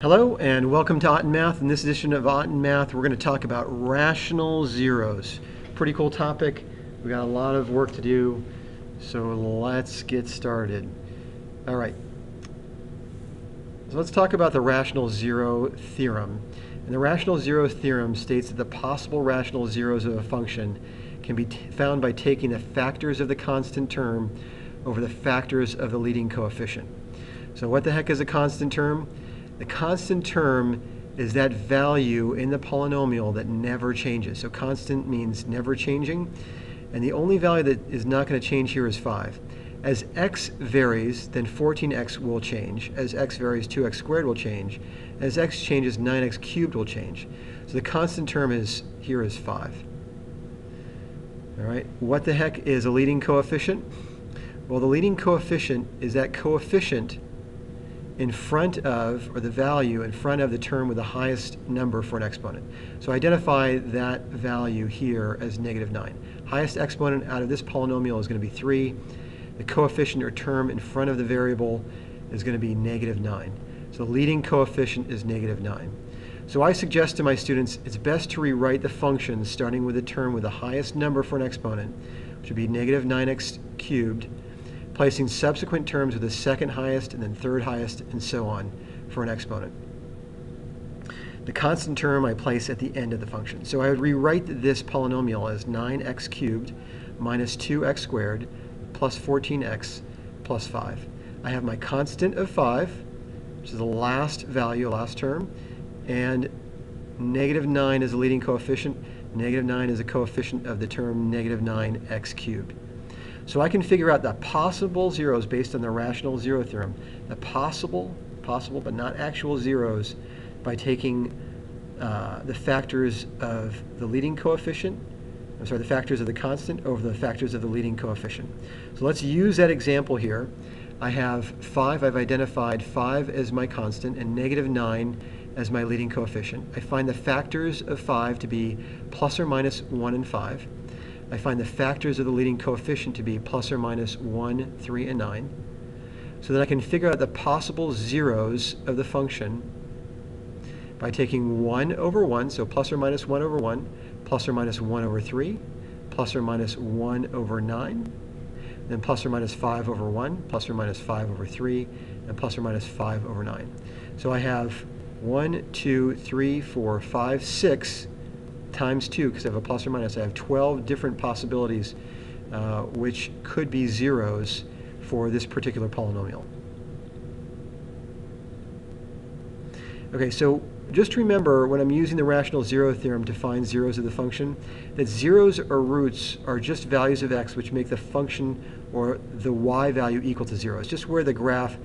Hello and welcome to Auten Math. In this edition of Auten Math, we're going to talk about rational zeros. Pretty cool topic. We've got a lot of work to do, so let's get started. All right. So let's talk about the rational zero theorem. And the rational zero theorem states that the possible rational zeros of a function can be found by taking the factors of the constant term over the factors of the leading coefficient. So what the heck is a constant term? The constant term is that value in the polynomial that never changes. So constant means never changing. And the only value that is not going to change here is 5. As x varies, then 14x will change. As x varies, 2x squared will change. As x changes, 9x cubed will change. So the constant term is here is 5. All right, what the heck is a leading coefficient? Well, the leading coefficient is that coefficient in front of, or the value in front of the term with the highest number for an exponent. So identify that value here as negative 9. Highest exponent out of this polynomial is going to be 3. The coefficient or term in front of the variable is going to be negative 9. So the leading coefficient is negative 9. So I suggest to my students it's best to rewrite the function starting with the term with the highest number for an exponent, which would be negative 9x cubed, placing subsequent terms with the second highest and then third highest and so on for an exponent. The constant term I place at the end of the function. So I would rewrite this polynomial as 9x cubed minus 2x squared plus 14x plus 5. I have my constant of 5, which is the last value, last term, and negative 9 is the leading coefficient. Negative 9 is a coefficient of the term negative 9x cubed. So I can figure out the possible zeros based on the rational zero theorem. The possible, possible but not actual zeros by taking uh, the factors of the leading coefficient, I'm sorry, the factors of the constant over the factors of the leading coefficient. So let's use that example here. I have 5, I've identified 5 as my constant and negative 9 as my leading coefficient. I find the factors of 5 to be plus or minus 1 and 5. I find the factors of the leading coefficient to be plus or minus 1, 3, and 9. So that I can figure out the possible zeros of the function by taking 1 over 1, so plus or minus 1 over 1, plus or minus 1 over 3, plus or minus 1 over 9, then plus or minus 5 over 1, plus or minus 5 over 3, and plus or minus 5 over 9. So I have 1, 2, 3, 4, 5, 6 times 2, because I have a plus or minus, I have 12 different possibilities uh, which could be zeros for this particular polynomial. Okay, so just remember when I'm using the rational zero theorem to find zeros of the function, that zeros or roots are just values of x which make the function or the y value equal to zero. It's just where the graph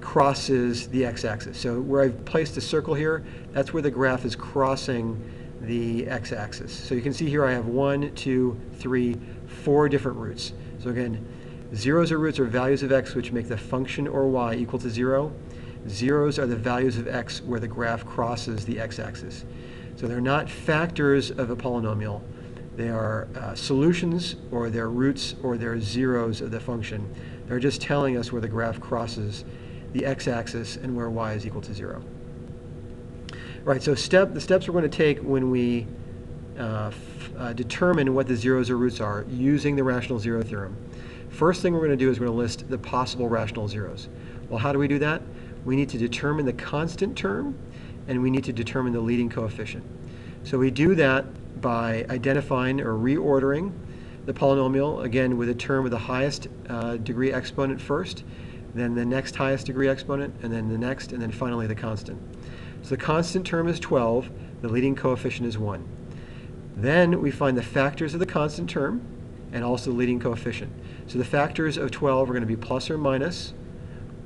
crosses the x-axis. So where I've placed a circle here, that's where the graph is crossing the x-axis. So you can see here I have one, two, three, four different roots. So again, zeros or roots are values of x which make the function or y equal to zero. Zeros are the values of x where the graph crosses the x-axis. So they're not factors of a polynomial. They are uh, solutions or they're roots or they're zeros of the function. They're just telling us where the graph crosses the x-axis and where y is equal to zero. Right, so step the steps we're going to take when we uh, uh, determine what the zeros or roots are using the rational zero theorem. First thing we're going to do is we're going to list the possible rational zeros. Well, how do we do that? We need to determine the constant term and we need to determine the leading coefficient. So we do that by identifying or reordering the polynomial, again with a term with the highest uh, degree exponent first, then the next highest degree exponent, and then the next, and then finally the constant. So the constant term is 12, the leading coefficient is 1. Then we find the factors of the constant term and also the leading coefficient. So the factors of 12 are going to be plus or minus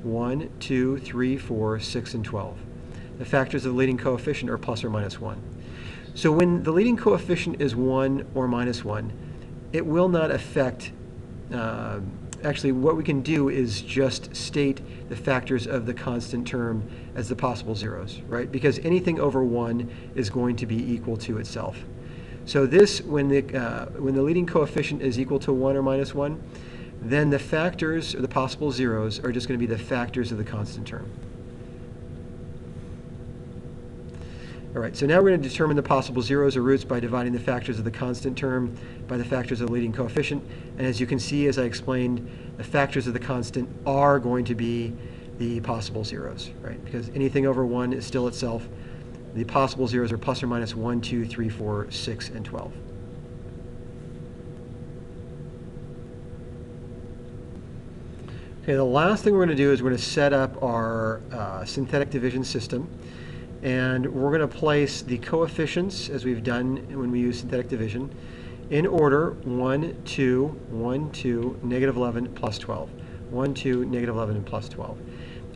1, 2, 3, 4, 6, and 12. The factors of the leading coefficient are plus or minus 1. So when the leading coefficient is 1 or minus 1, it will not affect uh, actually what we can do is just state the factors of the constant term as the possible zeros, right? Because anything over 1 is going to be equal to itself. So this, when the, uh, when the leading coefficient is equal to 1 or minus 1, then the factors, or the possible zeros, are just going to be the factors of the constant term. All right, so now we're going to determine the possible zeros or roots by dividing the factors of the constant term by the factors of the leading coefficient. And as you can see, as I explained, the factors of the constant are going to be the possible zeros, right? Because anything over 1 is still itself. The possible zeros are plus or minus 1, 2, 3, 4, 6, and 12. Okay, the last thing we're going to do is we're going to set up our uh, synthetic division system. And we're going to place the coefficients, as we've done when we use synthetic division, in order 1, 2, 1, 2, negative 11, plus 12. 1, 2, negative 11, and plus 12.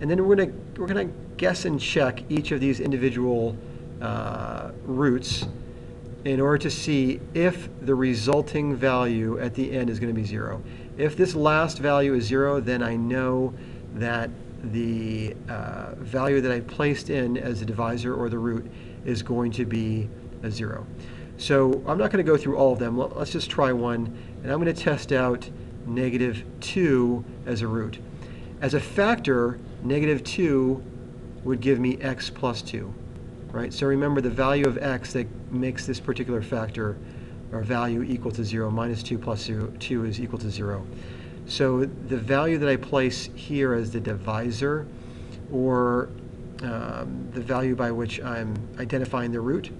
And then we're going to, we're going to guess and check each of these individual uh, roots in order to see if the resulting value at the end is going to be 0. If this last value is zero, then I know that the uh, value that I placed in as the divisor or the root is going to be a zero. So I'm not going to go through all of them. Let's just try one. And I'm going to test out negative 2 as a root. As a factor, negative 2 would give me x plus 2. Right? So remember the value of x that makes this particular factor or value equal to 0, minus 2 plus 0, 2 is equal to 0. So the value that I place here as the divisor, or um, the value by which I'm identifying the root,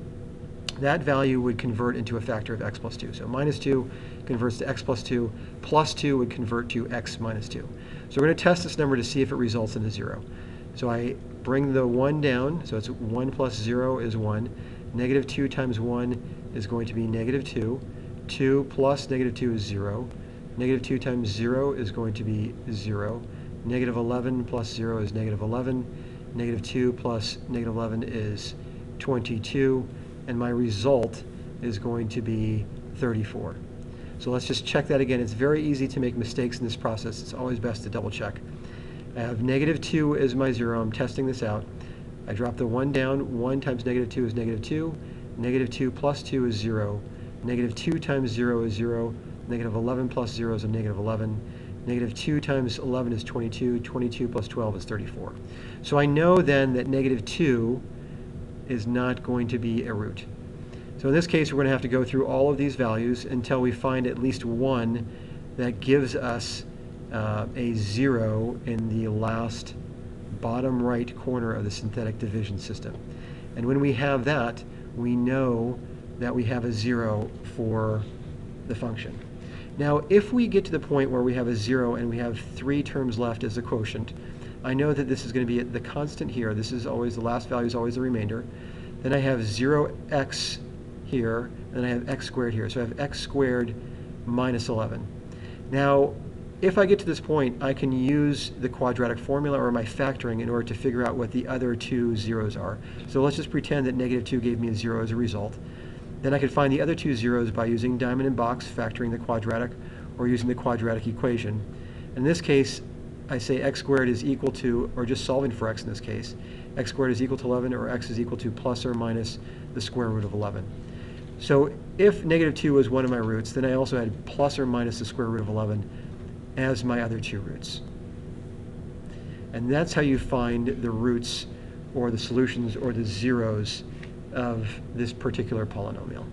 that value would convert into a factor of x plus 2. So minus 2 converts to x plus 2, plus 2 would convert to x minus 2. So we're going to test this number to see if it results in a 0. So I bring the 1 down, so it's 1 plus 0 is 1. Negative 2 times 1 is going to be negative 2. 2 plus negative 2 is 0. Negative 2 times 0 is going to be 0. Negative 11 plus 0 is negative 11. Negative 2 plus negative 11 is 22. And my result is going to be 34. So let's just check that again. It's very easy to make mistakes in this process. It's always best to double check. I have negative 2 as my 0. I'm testing this out. I drop the 1 down. 1 times negative 2 is negative 2. Negative 2 plus 2 is 0. Negative 2 times 0 is 0. Negative 11 plus 0 is a negative 11. Negative 2 times 11 is 22. 22 plus 12 is 34. So I know then that negative 2 is not going to be a root. So in this case, we're going to have to go through all of these values until we find at least one that gives us uh, a 0 in the last bottom right corner of the synthetic division system. And when we have that, we know that we have a zero for the function. Now, if we get to the point where we have a zero and we have three terms left as a quotient, I know that this is going to be the constant here. This is always, the last value is always the remainder. Then I have 0x here, and I have x squared here. So I have x squared minus 11. Now, if I get to this point, I can use the quadratic formula or my factoring in order to figure out what the other two zeros are. So let's just pretend that negative 2 gave me a 0 as a result. Then I could find the other two zeros by using diamond and box, factoring the quadratic, or using the quadratic equation. In this case, I say x squared is equal to, or just solving for x in this case, x squared is equal to 11, or x is equal to plus or minus the square root of 11. So if negative 2 was one of my roots, then I also had plus or minus the square root of 11 as my other two roots. And that's how you find the roots or the solutions or the zeros of this particular polynomial.